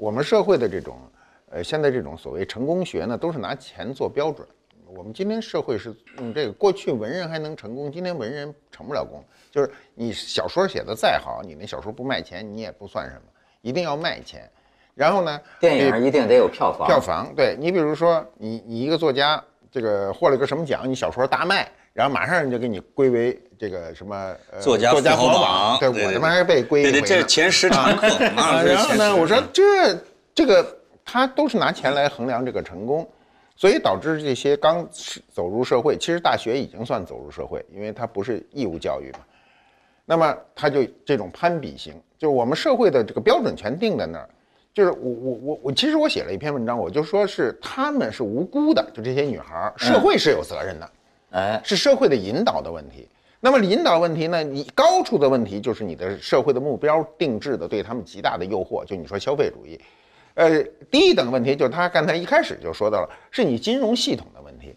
我们社会的这种，呃，现在这种所谓成功学呢，都是拿钱做标准。我们今天社会是用这个，过去文人还能成功，今天文人成不了功。就是你小说写的再好，你那小说不卖钱，你也不算什么，一定要卖钱。然后呢，电影一定得有票房。票房，对你比如说，你你一个作家，这个获了个什么奖，你小说大卖，然后马上人就给你归为这个什么作家作家富豪榜对我他妈还被归一对对，这是前十常客。啊，然后呢，我说这这个他都是拿钱来衡量这个成功。所以导致这些刚走入社会，其实大学已经算走入社会，因为它不是义务教育嘛。那么他就这种攀比型，就是我们社会的这个标准全定在那儿。就是我我我我，其实我写了一篇文章，我就说是他们是无辜的，就这些女孩，社会是有责任的，哎，是社会的引导的问题。那么引导问题呢，你高处的问题就是你的社会的目标定制的对他们极大的诱惑，就你说消费主义。呃，第一等问题就是他刚才一开始就说到了，是你金融系统的问题。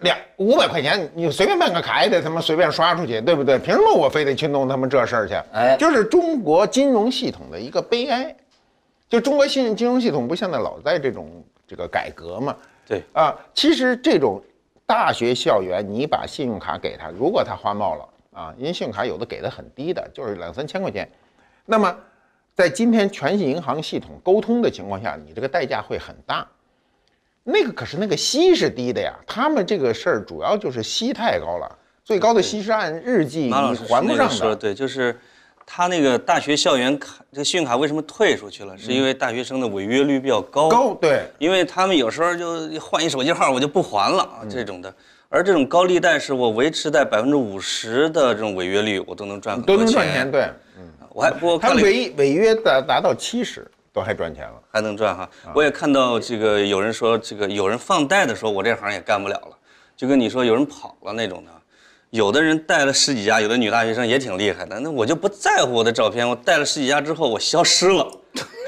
两五百块钱，你随便办个卡也得他妈随便刷出去，对不对？凭什么我非得去弄他们这事儿去？哎，就是中国金融系统的一个悲哀。就中国信金融系统不现在老在这种这个改革嘛？对啊，其实这种大学校园，你把信用卡给他，如果他花冒了啊，因为信用卡有的给的很低的，就是两三千块钱，那么。在今天全银行系统沟通的情况下，你这个代价会很大。那个可是那个息是低的呀，他们这个事儿主要就是息太高了，最高的息是按日计你还不上的。对，就是他那个大学校园卡，这个信用卡为什么退出去了？是因为大学生的违约率比较高。高对，因为他们有时候就换一手机号，我就不还了这种的。而这种高利贷是我维持在百分之五十的这种违约率，我都能赚很多钱。都能赚钱，对。我还我他违违约达达到七十都还赚钱了，还能赚哈。我也看到这个有人说这个有人放贷的时候，我这行也干不了了。就跟你说有人跑了那种的，有的人带了十几家，有的女大学生也挺厉害的。那我就不在乎我的照片，我带了十几家之后我消失了。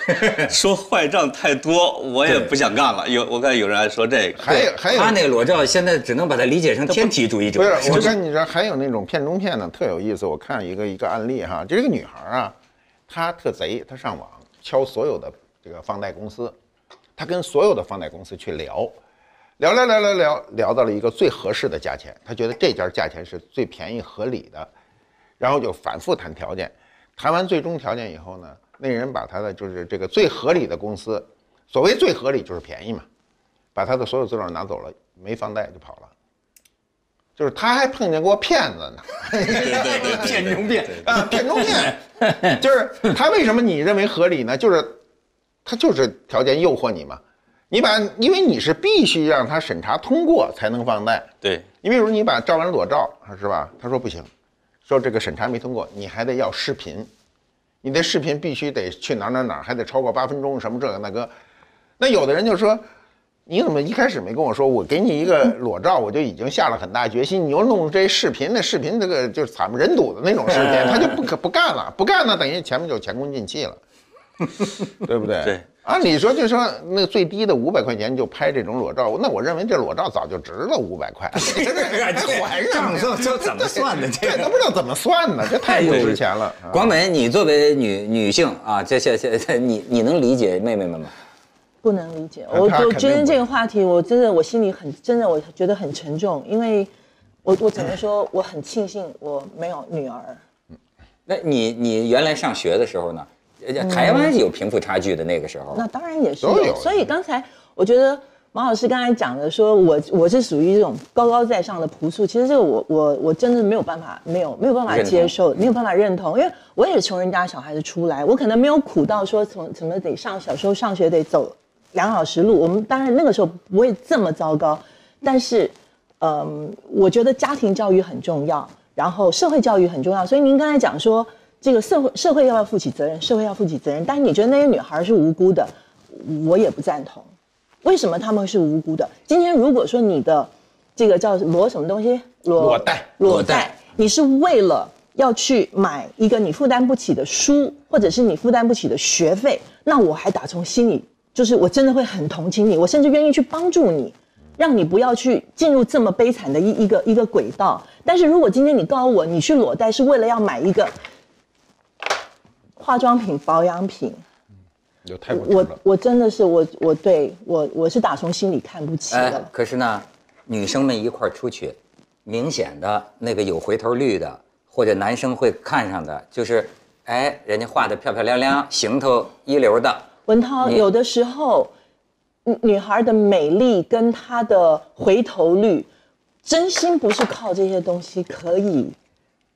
说坏账太多，我也不想干了。有我看有人还说这个，还有还有他那个裸照现在只能把它理解成天体主义者。不是，我跟你说，还有那种片中片呢，特有意思。我看一个一个案例哈，就这个女孩啊，她特贼，她上网敲所有的这个放贷公司，她跟所有的放贷公司去聊，聊聊聊聊聊聊到了一个最合适的价钱，他觉得这家价钱是最便宜合理的，然后就反复谈条件，谈完最终条件以后呢。那人把他的就是这个最合理的公司，所谓最合理就是便宜嘛，把他的所有资料拿走了，没房贷就跑了。就是他还碰见过骗子呢，骗中骗啊，骗中骗。就是他为什么你认为合理呢？就是他就是条件诱惑你嘛，你把因为你是必须让他审查通过才能放贷。对，你比如你把照完裸照是吧？他说不行，说这个审查没通过，你还得要视频。你的视频必须得去哪哪哪，还得超过八分钟，什么这个那个。那有的人就说，你怎么一开始没跟我说？我给你一个 裸照，我就已经下了很大决心。你又弄这视频，那视频这个就是惨不忍睹的那种视频，他就不可不干了，不干了，等于前面就前功尽弃了，对不对？对。按理说，就说那最低的五百块钱就拍这种裸照，那我认为这裸照早就值了五百块。还还上这这怎么算的？这都不知道怎么算呢？这太不值钱了。广美，你作为女女性啊，这这这你你能理解妹妹们吗？不能理解。我我觉得这个话题，我真的我心里很真的，我觉得很沉重，因为我我只能说我很庆幸我没有女儿。那你你原来上学的时候呢？台湾有贫富差距的那个时候，那当然也是有。所以刚才我觉得马老师刚才讲的，说我我是属于这种高高在上的朴素，其实这个我我我真的没有办法，没有没有办法接受，没有办法认同，因为我也是穷人家小孩子出来，我可能没有苦到说从什么得上小时候上学得走两小时路，我们当然那个时候不会这么糟糕，但是嗯，我觉得家庭教育很重要，然后社会教育很重要，所以您刚才讲说。这个社会社会要不要负起责任？社会要负起责任。但是你觉得那些女孩是无辜的，我也不赞同。为什么他们是无辜的？今天如果说你的这个叫裸什么东西，裸贷，裸贷，你是为了要去买一个你负担不起的书，或者是你负担不起的学费，那我还打从心里就是我真的会很同情你，我甚至愿意去帮助你，让你不要去进入这么悲惨的一一个一个轨道。但是如果今天你告诉我你去裸贷是为了要买一个。化妆品、保养品，我。我真的是我我对我我是打从心里看不起哎的。，可是呢，女生们一块儿出去，明显的那个有回头率的，或者男生会看上的，就是，哎，人家画的漂漂亮亮，行头一流的，文涛，有的时候，女女孩的美丽跟她的回头率，真心不是靠这些东西可以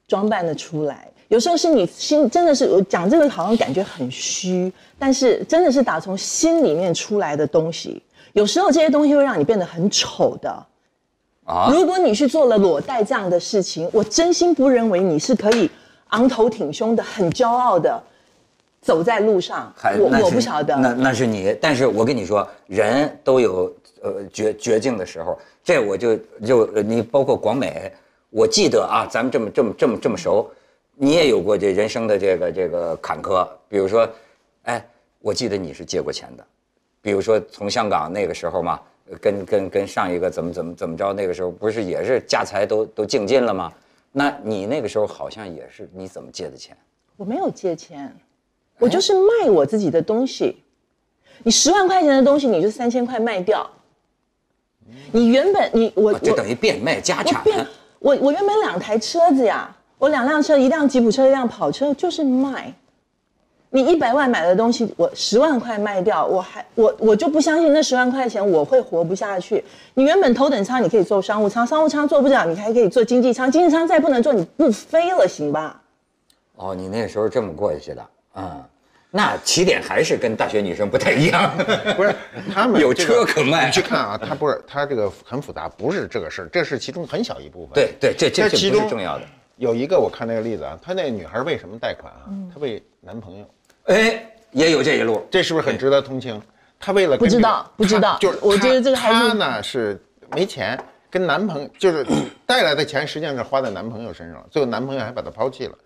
装扮的出来。有时候是你心真的是我讲这个好像感觉很虚，但是真的是打从心里面出来的东西。有时候这些东西会让你变得很丑的。啊，如果你去做了裸贷这样的事情，我真心不认为你是可以昂头挺胸的、很骄傲的走在路上。我我不晓得。那那是你，但是我跟你说，人都有呃绝绝境的时候，这我就就呃你包括广美，我记得啊，咱们这么这么这么这么熟，你也有过这人生的这个这个坎坷，比如说，哎，我记得你是借过钱的，比如说从香港那个时候嘛，呃跟跟跟上一个怎么怎么怎么着，那个时候不是也是家财都都净尽了吗？那你那个时候好像也是，你怎么借的钱？我没有借钱，我就是卖我自己的东西。你十万块钱的东西，你就三千块卖掉。你原本你我啊这等于变卖家产。变我我原本两台车子呀，我两辆车，一辆吉普车，一辆跑车，就是卖。你一百万买的东西，我十万块卖掉，我还我我就不相信那十万块钱我会活不下去。你原本头等舱你可以坐商务舱，商务舱坐不了，你还可以坐经济舱，经济舱再不能坐，你不飞了，行吧？哦，你那时候这么过去的，嗯，那起点还是跟大学女生不太一样。不是他们有这个车可卖你去看啊，他不是他这个很复杂，不是这个事儿，这是其中很小一部分。对对，这这这不是其中重要的。有一个我看那个例子啊，她那个女孩为什么贷款啊？她为男朋友，哎，也有这一路。这是不是很值得同情？她为了不知道不知道就是我觉得这个她呢是没钱，跟男朋友就是 带来的钱实际上是花在男朋友身上了，最后男朋友还把她抛弃了。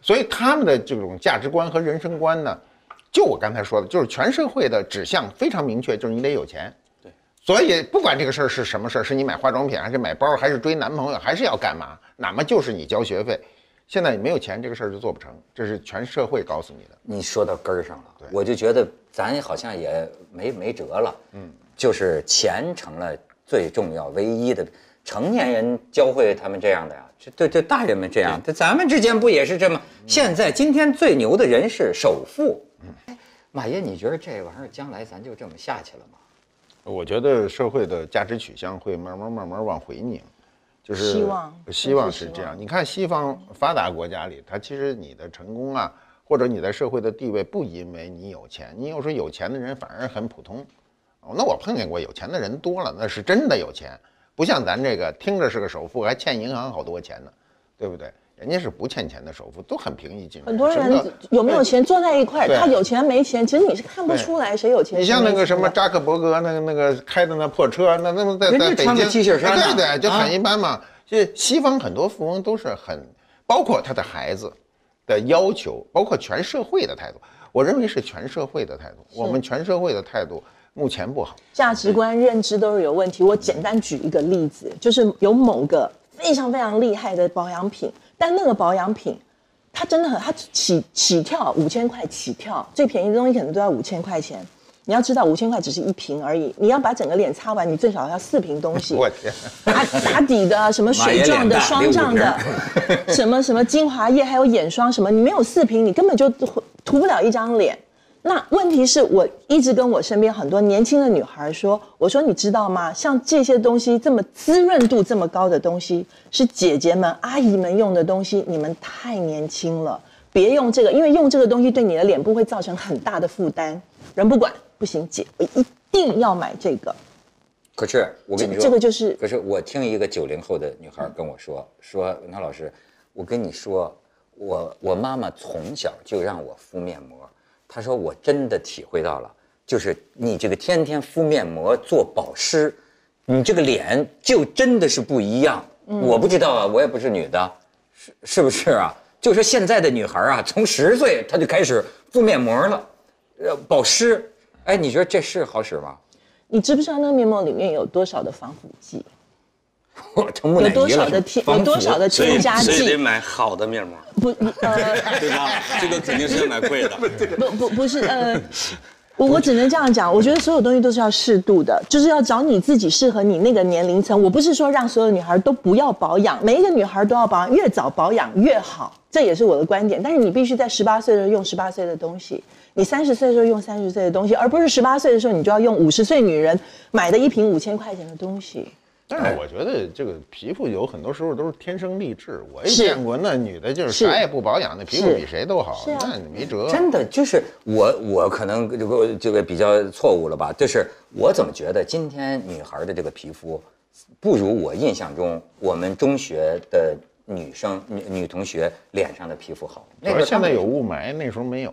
所以他们的这种价值观和人生观呢，就我刚才说的，就是全社会的指向非常明确，就是你得有钱。对，所以不管这个事儿是什么事儿，是你买化妆品，还是买包，还是追男朋友，还是要干嘛，哪怕就是你交学费。现在你没有钱，这个事儿就做不成，这是全社会告诉你的。你说到根儿上了，我就觉得咱好像也没没辙了。嗯，就是钱成了最重要、唯一的。成年人教会他们这样的呀，这对对大人们这样，这咱们之间不也是这么？现在今天最牛的人是首富。嗯，马爷，你觉得这玩意儿将来咱就这么下去了吗？我觉得社会的价值取向会慢慢慢慢往回拧，就是希望希望是这样。你看西方发达国家里，它其实你的成功啊，或者你在社会的地位，不因为你有钱，你有时候有钱的人反而很普通。哦，那我碰见过有钱的人多了，那是真的有钱，不像咱这个听着是个首富，还欠银行好多钱呢，对不对？人家是不欠钱的首富，都很平易近人。很多人有没有钱坐在一块儿，他有钱没钱，其实你是看不出来谁有钱。你像那个什么扎克伯格，那个那个开的那破车，那那么在在北京，穿个 T 恤衫对对，就啊很一般嘛。就西方很多富翁都是很，包括他的孩子的要求，包括全社会的态度，我认为是全社会的态度。我们全社会的态度目前不好。价值观、认知都是有问题。我简单举一个例子，就是有某个非常非常厉害的保养品，但那个保养品，它真的很，它起起跳五千块起跳，最便宜的东西可能都要五千块钱。你要知道，五千块只是一瓶而已，你要把整个脸擦完，你最少要四瓶东西。我天，打打底的，什么水状的、霜状的，什么什么精华液，还有眼霜什么，你没有四瓶，你根本就涂不了一张脸。那问题是我一直跟我身边很多年轻的女孩说，我说你知道吗？像这些东西这么滋润度这么高的东西，是姐姐们、阿姨们用的东西，你们太年轻了，别用这个，因为用这个东西对你的脸部会造成很大的负担。人不管，不行，姐，我一定要买这个。可是我跟你说，这个就是可是我听一个九零后的女孩跟我说，说文涛老师，我跟你说，我我妈妈从小就让我敷面膜，她说我真的体会到了，就是你这个天天敷面膜做保湿，你这个脸就真的是不一样。我不知道啊，我也不是女的，是是不是啊？就说现在的女孩啊，从十岁她就开始敷面膜了，呃，保湿。哎，你觉得这是好使吗？你知不知道那个面膜里面有多少的防腐剂？我成木乃伊了。有多少的添有多少的添加所以得？买好的面膜，不呃 对吧？这个肯定是要买贵的。不不不是呃。我我只能这样讲，我觉得所有东西都是要适度的，就是要找你自己适合你那个年龄层。我不是说让所有女孩都不要保养，每一个女孩都要保养，越早保养越好，这也是我的观点。但是你必须在十八岁的时候用十八岁的东西，你三十岁的时候用三十岁的东西，而不是十八岁的时候你就要用五十岁女人买的一瓶五千块钱的东西。但是我觉得这个皮肤有很多时候都是天生丽质，我也见过那女的就是是啥也不保养，那皮肤比谁都好，那你没辙。真的就是我，我可能这个这个比较错误了吧？就是我怎么觉得今天女孩的这个皮肤，不如我印象中我们中学的女生女女同学脸上的皮肤好。那时候现在有雾霾，那时候没有，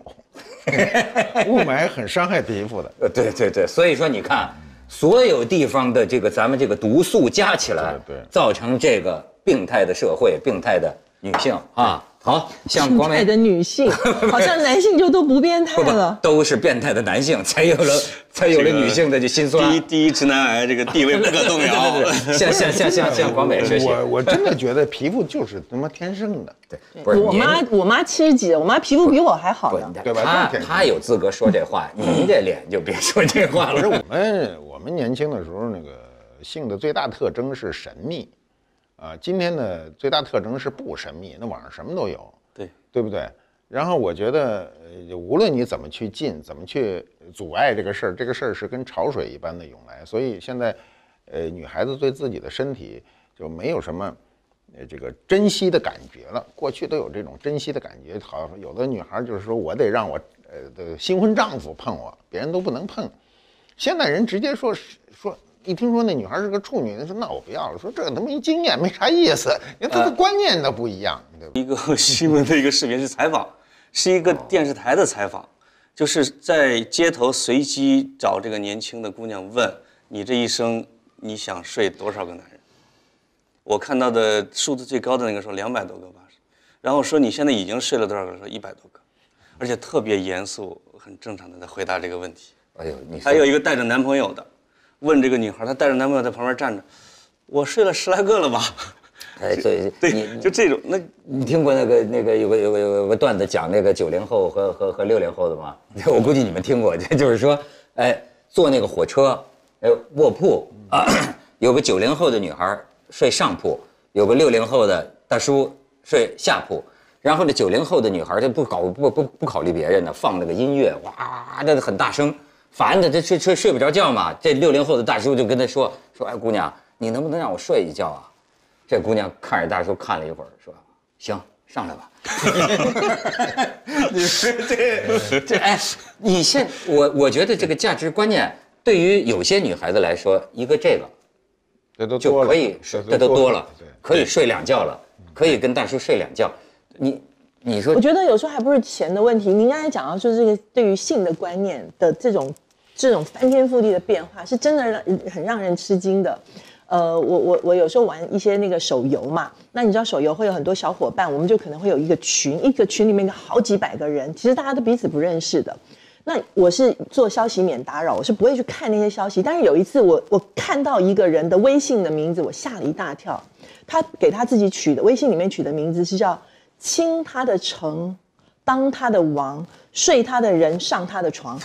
雾霾很伤害皮肤的。呃，对对对，所以说你看，所有地方的这个咱们这个毒素加起来，对对造成这个病态的社会、病态的女性啊。好像光美变态的女性，好像男性就都不变态不不了。都是变态的男性，才有了 才有了女性的这心酸。第一第一直男癌这个地位不可动摇。对对对，向向向向向广美学习。我我真的觉得皮肤就是他妈天生的。对，不是我妈我妈七十几了，我妈皮肤比我还好呢。对吧他这是天他有资格说这话，您这脸就别说这话不是了。我们我们年轻的时候，那个性的最大特征是神秘，啊，今天的最大特征是不神秘，那网上什么都有，对，对不对？然后我觉得，呃，无论你怎么去禁，怎么去阻碍这个事儿，这个事儿是跟潮水一般的涌来。所以现在，呃，女孩子对自己的身体就没有什么，呃，这个珍惜的感觉了。过去都有这种珍惜的感觉，好，有的女孩就是说我得让我呃的新婚丈夫碰我，别人都不能碰。现在人直接说说，一听说那女孩是个处女，说那我不要了，说这他妈没经验，没啥意思，因为他的观念都不一样，对吧？一个新闻的一个视频是采访，是一个电视台的采访，就是在街头随机找这个年轻的姑娘问你这一生你想睡多少个男人？我看到的数字最高的那个说两百多个吧，然后说你现在已经睡了多少个？说一百多个，而且特别严肃、很正常的在回答这个问题。哎呦，你还有一个带着男朋友的，问这个女孩，她带着男朋友在旁边站着，我睡了十来个了吧？哎，对 对，你就这种那你听过那个那个有个有个有个段子讲那个九零后和和和六零后的吗？我估计你们听过，就是说，哎，坐那个火车，哎，卧铺啊，有个九零后的女孩睡上铺，有个六零后的大叔睡下铺，然后这九零后的女孩就不搞不不不考虑别人的，放那个音乐，哇，这很大声，烦的这睡睡睡不着觉嘛。这六零后的大叔就跟她说说，哎，姑娘，你能不能让我睡一觉啊？这姑娘看着大叔看了一会儿，说：“行，上来吧。”你说这这哎，你现我我觉得这个价值观念对于有些女孩子来说，一个这个这都就可以，这这都多了，可以睡两觉了，可以跟大叔睡两觉。你你说我觉得有时候还不是钱的问题。您刚才讲到，就是这个对于性的观念的这种这种翻天覆地的变化，是真的让很让人吃惊的。呃，我我我有时候玩一些那个手游嘛，那你知道手游会有很多小伙伴，我们就可能会有一个群，一个群里面有好几百个人，其实大家都彼此不认识的。那我是做消息免打扰，我是不会去看那些消息。但是有一次我我看到一个人的微信的名字，我吓了一大跳。他给他自己取的微信里面取的名字是叫“亲他的城，当他的王，睡他的人，上他的床”。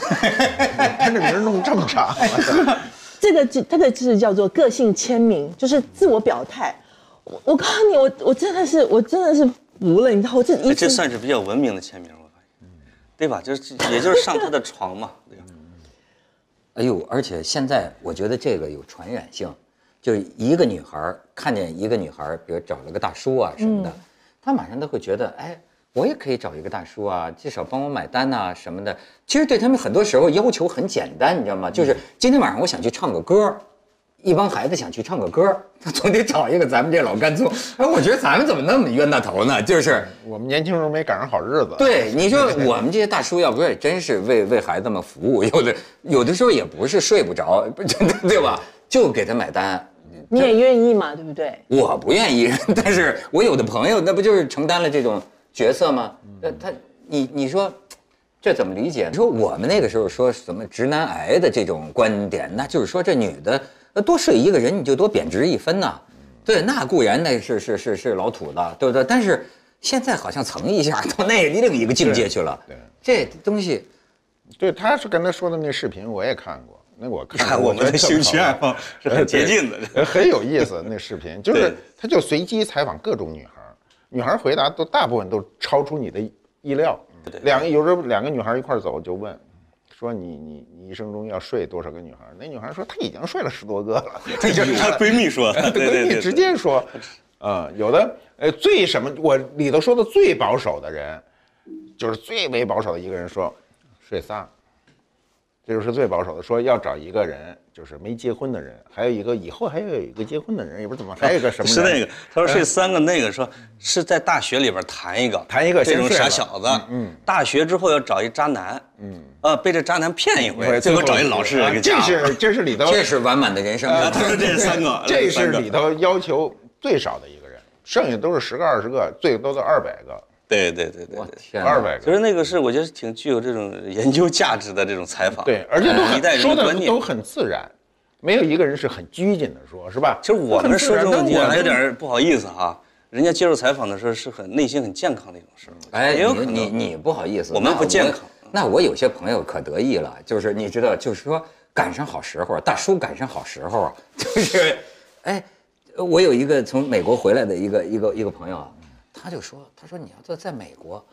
他这名儿弄这么长，这个这这个是叫做个性签名，就是自我表态。我我告诉你，我我真的是我真的是服了，你知道，我这一这算是比较文明的签名，我发现，对吧？就是也就是上他的床嘛，对吧？哎呦，而且现在我觉得这个有传染性，就是一个女孩看见一个女孩，比如找了个大叔啊什么的，她马上都会觉得，哎，我也可以找一个大叔啊，至少帮我买单呐、什么的。其实对他们很多时候要求很简单，你知道吗？就是今天晚上我想去唱个歌，一帮孩子想去唱个歌，他总得找一个咱们这老干粗。哎，我觉得咱们怎么那么冤大头呢？就是。我们年轻时候没赶上好日子。对，你说 我们这些大叔要不是也真是为为孩子们服务，有的有的时候也不是睡不着，不 真的对吧？就给他买单。你也愿意嘛，对不对？我不愿意，但是我有的朋友那不就是承担了这种角色吗？那他你你说这怎么理解？你说我们那个时候说什么直男癌的这种观点，那就是说这女的呃多睡一个人你就多贬值一分呐。对，那固然那是是是是老土的，对不对？但是现在好像层一下到那另一个境界去了。对这东西对，他是跟他说的那视频我也看过，那我 看看我们的兴趣爱好是很接近的。呃很有意思。那视频 就是他就随机采访各种女孩儿，女孩回答都大部分都超出你的意料。两个有时候两个女孩一块走就问。说你你你一生中要睡多少个女孩？那女孩说她已经睡了十多个了。她闺蜜说 闺蜜直接说，嗯，有的呃最什么我里头说的最保守的人，就是最为保守的一个人说睡仨，这就是最保守的，说要找一个人就是没结婚的人，还有一个以后还要有一个结婚的人，也不怎么还有一个什么人 是那个，他说这三个，那个说是在大学里边谈一个，谈一个这种傻小子，嗯，大学之后要找一渣男，嗯，啊，被这渣男骗一回，最后找一老实人给这嫁了。是这是里头 这是完满的人生。啊，他说这三个，这是里头要求最少的一个人，剩下都是十个二十个，最多的二百个，对对对对我对。天，二百个。其实那个是我觉得挺具有这种研究价值的这种采访，对，而且都一代人很说的观念都。很自然，没有一个人是很拘谨的说，是吧？其实我们说这种问题有点不好意思哈，人家接受采访的时候是很内心很健康的一种事儿，哎，也有可能你你你不好意思，我们不健康那我有些朋友可得意了，就是你知道，就是说赶上好时候，大叔赶上好时候啊，就是，哎，我有一个从美国回来的一个一个一个朋友啊，他就说，他说你要在在美国，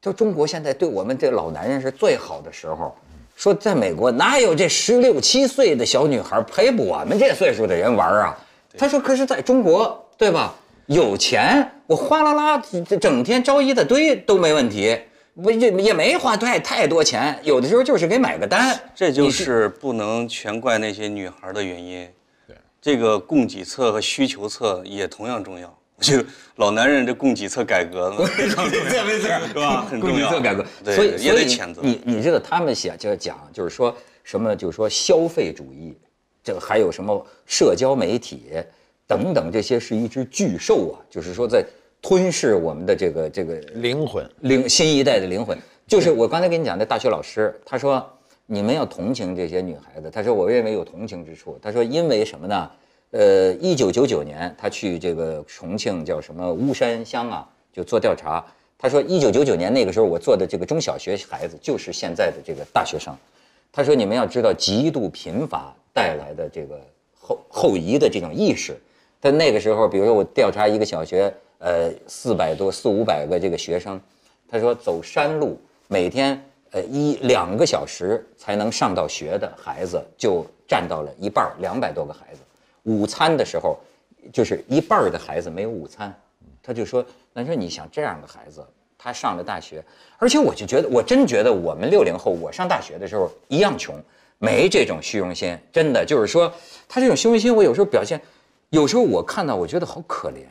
就中国现在对我们这老男人是最好的时候。说在美国哪有这十六七岁的小女孩陪我们这岁数的人玩啊？他说可是在中国对吧？有钱我哗啦啦这整天招一大堆都没问题，我也也没花太太多钱，有的时候就是给买个单。这就是不能全怪那些女孩的原因。对，这个供给侧和需求侧也同样重要。就老男人这供给侧改革，非常重要，没错，是吧？很重要。供给侧改革，对，所以也所以得谴责。你你知道他们写就是讲就是说什么就是说消费主义，这个还有什么社交媒体等等这些是一只巨兽啊，就是说在吞噬我们的这个这个灵魂。灵新一代的灵魂，就是我刚才跟你讲的大学老师，他说你们要同情这些女孩子，他说我认为有同情之处，他说因为什么呢？呃，一九九九年他去这个重庆叫什么巫山乡啊，就做调查。他说一九九九年那个时候我做的这个中小学孩子就是现在的这个大学生。他说你们要知道极度贫乏带来的这个后后遗的这种意识。但那个时候，比如说我调查一个小学，呃，四百多四五百个这个学生，他说走山路，每天呃一两个小时才能上到学的孩子，就占到了一半两百多个孩子。午餐的时候，就是一半儿的孩子没有午餐。他就说，那说你想这样的孩子，他上了大学，而且我就觉得，我真觉得我们六零后，我上大学的时候一样穷，没这种虚荣心，真的就是说，他这种虚荣心，我有时候表现，有时候我看到，我觉得好可怜，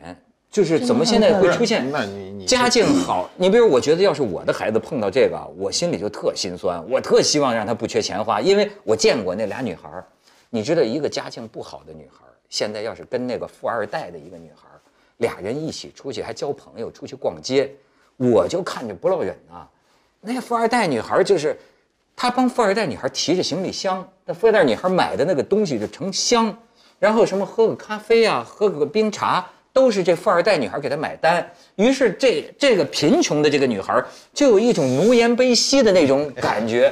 就是怎么现在会出现那你你家境好，你比如我觉得要是我的孩子碰到这个，我心里就特心酸，我特希望让他不缺钱花，因为我见过那俩女孩儿，你知道一个家境不好的女孩儿，现在要是跟那个富二代的一个女孩，俩人一起出去还交朋友，出去逛街，我就看着不落忍啊。那富二代女孩就是，他帮富二代女孩提着行李箱，那富二代女孩买的那个东西就成箱，然后什么喝个咖啡啊，喝个冰茶，都是这富二代女孩给他买单。于是这这个贫穷的这个女孩就有一种奴颜卑膝的那种感觉。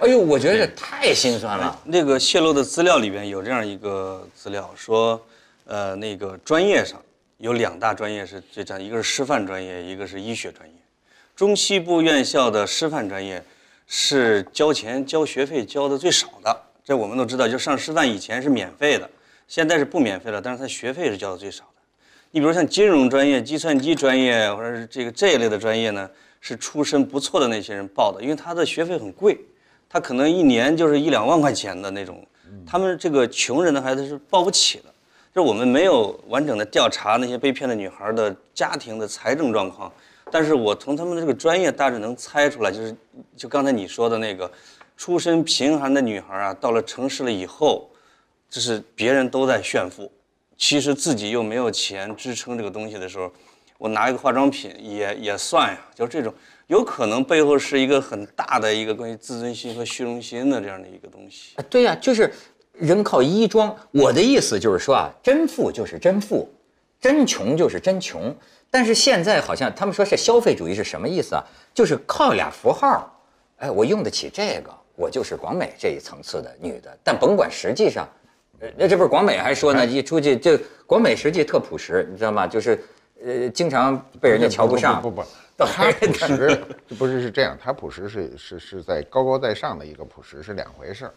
哎呦，我觉得这太心酸了。那个泄露的资料里边有这样一个资料，说，呃，那个专业上有两大专业是最占，一个是师范专业，一个是医学专业。中西部院校的师范专业是交钱交学费交的最少的，这我们都知道。就上师范以前是免费的，现在是不免费了，但是它学费是交的最少。你比如像金融专业、计算机专业或者是这个这一类的专业呢，是出身不错的那些人报的，因为他的学费很贵，他可能一年就是一两万块钱的那种，他们这个穷人的孩子是报不起的。就是我们没有完整的调查那些被骗的女孩的家庭的财政状况，但是我从他们的这个专业大致能猜出来，就是就刚才你说的那个，出身贫寒的女孩啊，到了城市了以后，就是别人都在炫富，其实自己又没有钱支撑这个东西的时候，我拿一个化妆品也也算呀，就是这种有可能背后是一个很大的一个关于自尊心和虚荣心的这样的一个东西。对呀、就是人靠衣装。我的意思就是说啊，真富就是真富，真穷就是真穷。但是现在好像他们说是消费主义是什么意思啊？就是靠俩符号，哎，我用得起这个，我就是广美这一层次的女的。但甭管实际上，那这不是广美还说呢？一出去就广美实际特朴实，你知道吗？就是，呃，经常被人家瞧不上。不不不，他朴实，这不是是这样，他朴实是是是在高高在上的一个朴实是两回事儿。